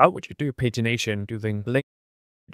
how would you do pagination using LINQ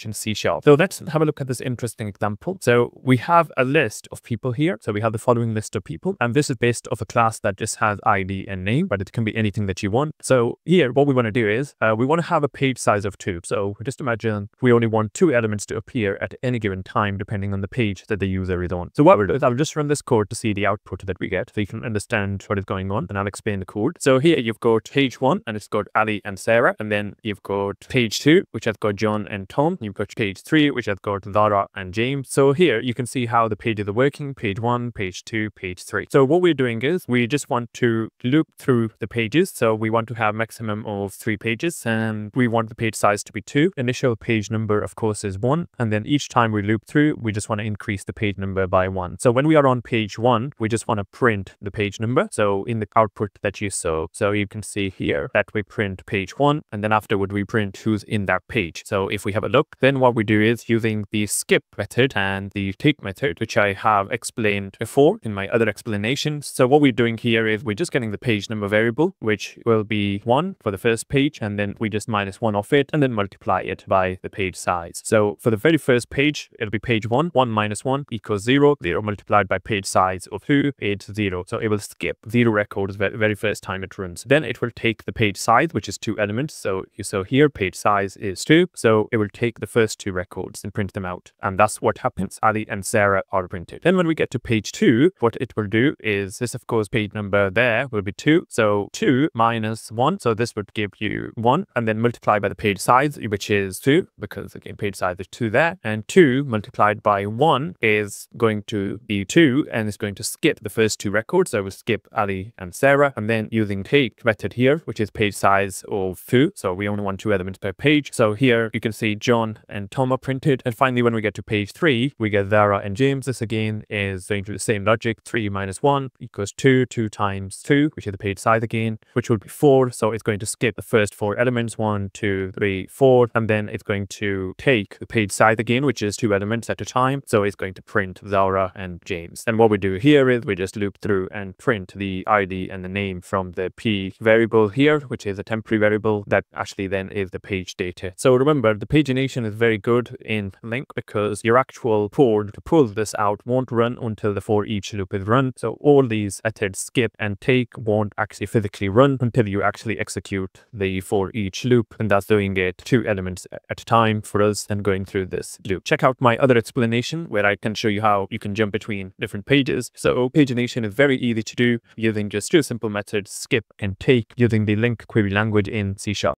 in C sharp. So let's have a look at this interesting example. So we have a list of people here. So we have the following list of people, and this is based off a class that just has ID and name, but it can be anything that you want. So here, what we want to do is uh, we want to have a page size of two. So just imagine we only want two elements to appear at any given time, depending on the page that the user is on. So what we'll do is I'll just run this code to see the output that we get so you can understand what is going on, and I'll explain the code. So here you've got page one, and it's got Ali and Sarah, and then you've got page two, which has got John and Tom. You've got page three, which has got Zara and James. So here you can see how the pages are working, page one, page two, page three. So what we're doing is we just want to loop through the pages. So we want to have maximum of three pages and we want the page size to be two. Initial page number, of course, is one. And then each time we loop through, we just want to increase the page number by one. So when we are on page one, we just want to print the page number. So in the output that you saw, so you can see here that we print page one and then afterward we print who's in that page. So if we have a look, then what we do is using the skip method and the take method, which I have explained before in my other explanations. So what we're doing here is we're just getting the page number variable, which will be one for the first page, and then we just minus one off it and then multiply it by the page size. So for the very first page, it'll be page one, one minus one equals zero, zero multiplied by page size of two, it's zero. So it will skip zero records the very first time it runs. Then it will take the page size, which is two elements. So saw here page size is two. So it will take the first two records and print them out. And that's what happens. Ali and Sarah are printed. Then when we get to page two, what it will do is this, of course, page number there will be two. So two minus one. So this would give you one and then multiply by the page size, which is two, because again, page size is two there. And two multiplied by one is going to be two and it's going to skip the first two records. So we'll skip Ali and Sarah. And then using take method here, which is page size of two. So we only want two elements per page. So here you can see John and Tom are printed. And finally, when we get to page three, we get Zara and James. This again is going through the same logic. Three minus one equals two, two times two, which is the page size again, which would be four. So it's going to skip the first four elements, one, two, three, four. And then it's going to take the page size again, which is two elements at a time. So it's going to print Zara and James. And what we do here is we just loop through and print the ID and the name from the P variable here, which is a temporary variable that actually then is the page data. So remember, the pagination is very good in LINQ because your actual code to pull this out won't run until the for each loop is run. So all these methods skip and take won't actually physically run until you actually execute the for each loop. And that's doing it two elements at a time for us and going through this loop. Check out my other explanation where I can show you how you can jump between different pages. So pagination is very easy to do using just two simple methods, skip and take using the LINQ query language in C Sharp.